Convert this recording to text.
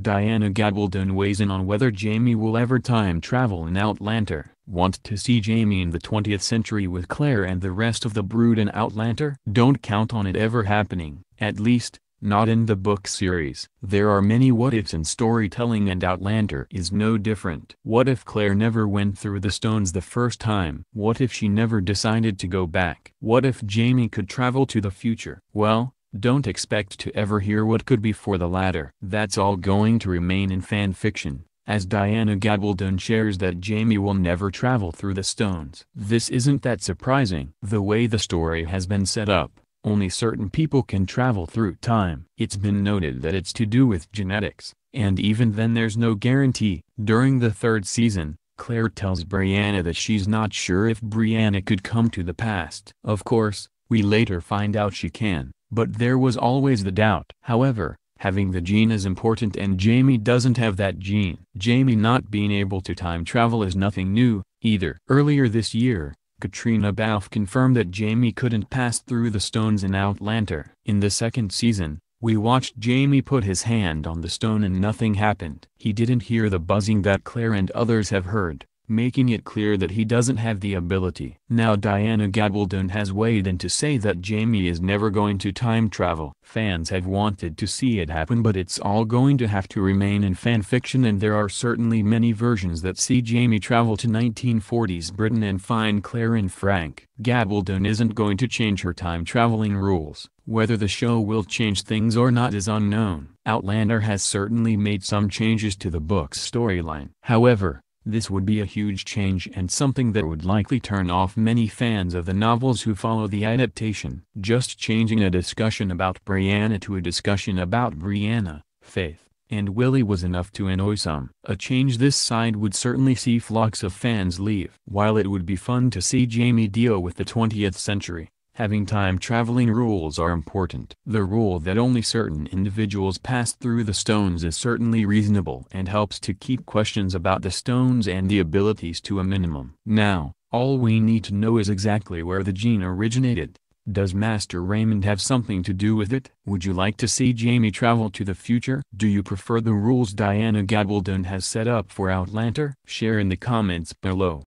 Diana Gabaldon weighs in on whether Jamie will ever time travel in Outlander. Want to see Jamie in the 20th century with Claire and the rest of the brood in Outlander? Don't count on it ever happening, at least, not in the book series. There are many what-ifs in storytelling and Outlander is no different. What if Claire never went through the stones the first time? What if she never decided to go back? What if Jamie could travel to the future? Well, don't expect to ever hear what could be for the latter. That's all going to remain in fan fiction, as Diana Gabaldon shares that Jamie will never travel through the stones. This isn't that surprising. The way the story has been set up, only certain people can travel through time. It's been noted that it's to do with genetics, and even then there's no guarantee. During the third season, Claire tells Brianna that she's not sure if Brianna could come to the past. Of course, we later find out she can, but there was always the doubt. However, having the gene is important and Jamie doesn't have that gene. Jamie not being able to time travel is nothing new, either. Earlier this year, Caitriona Balfe confirmed that Jamie couldn't pass through the stones in Outlander. In the second season, we watched Jamie put his hand on the stone and nothing happened. He didn't hear the buzzing that Claire and others have heard, making it clear that he doesn't have the ability. Now Diana Gabaldon has weighed in to say that Jamie is never going to time travel. Fans have wanted to see it happen but it's all going to have to remain in fan fiction, and there are certainly many versions that see Jamie travel to 1940s Britain and find Claire and Frank. Gabaldon isn't going to change her time traveling rules. Whether the show will change things or not is unknown. Outlander has certainly made some changes to the book's storyline. However, this would be a huge change and something that would likely turn off many fans of the novels who follow the adaptation. Just changing a discussion about Brianna to a discussion about Brianna, Faith, and Willie was enough to annoy some. A change this side would certainly see flocks of fans leave. While it would be fun to see Jamie deal with the 20th century, having time-traveling rules are important. The rule that only certain individuals pass through the stones is certainly reasonable and helps to keep questions about the stones and the abilities to a minimum. Now, all we need to know is exactly where the gene originated. Does Master Raymond have something to do with it? Would you like to see Jamie travel to the future? Do you prefer the rules Diana Gabaldon has set up for Outlander? Share in the comments below.